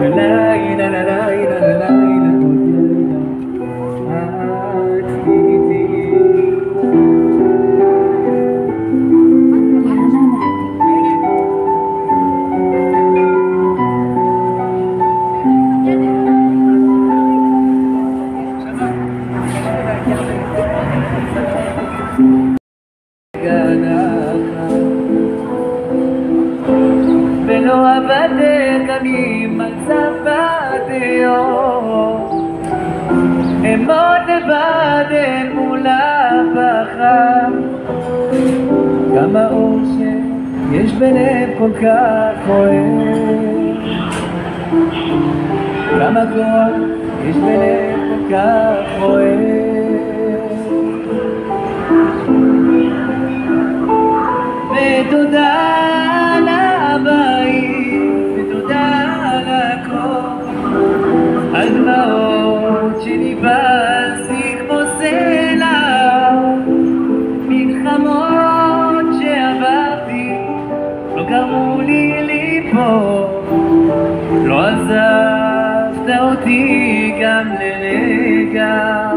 Relax. ולא עבדך אני מצבתיו אמוד לבד אל מול הפחם כמה אור שיש בלב כל כך אוהב כמה כוח יש בלב כל כך אוהב ותודה לא עזבת אותי גם לרגע.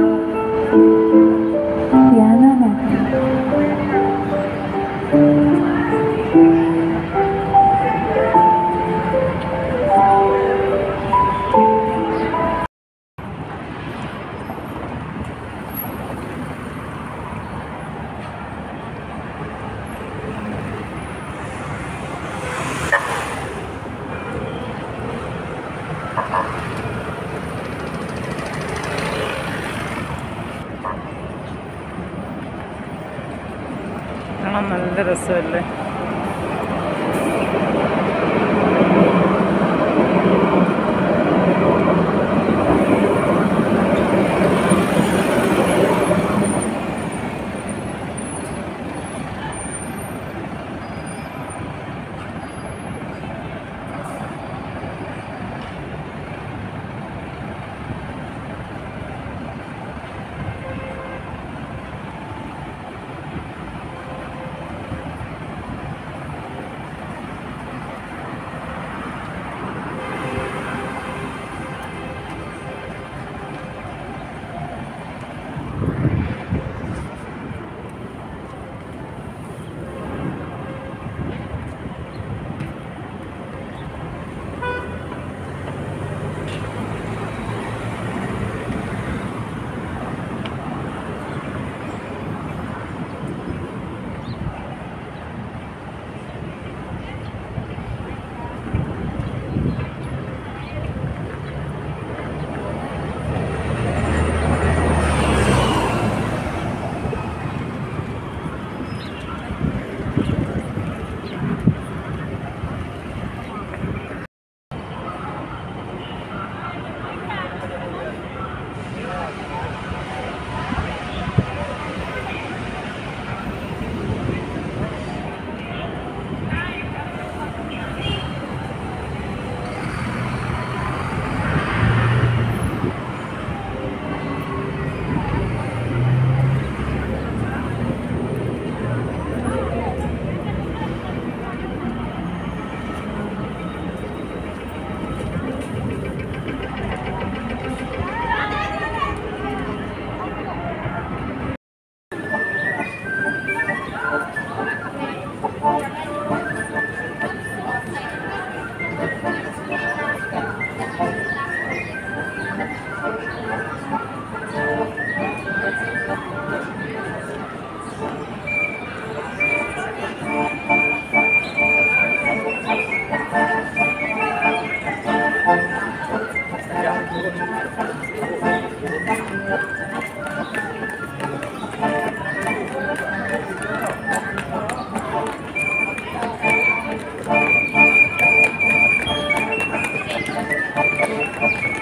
ആ നല്ല രസമല്ലേ?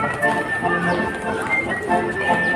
Thank you.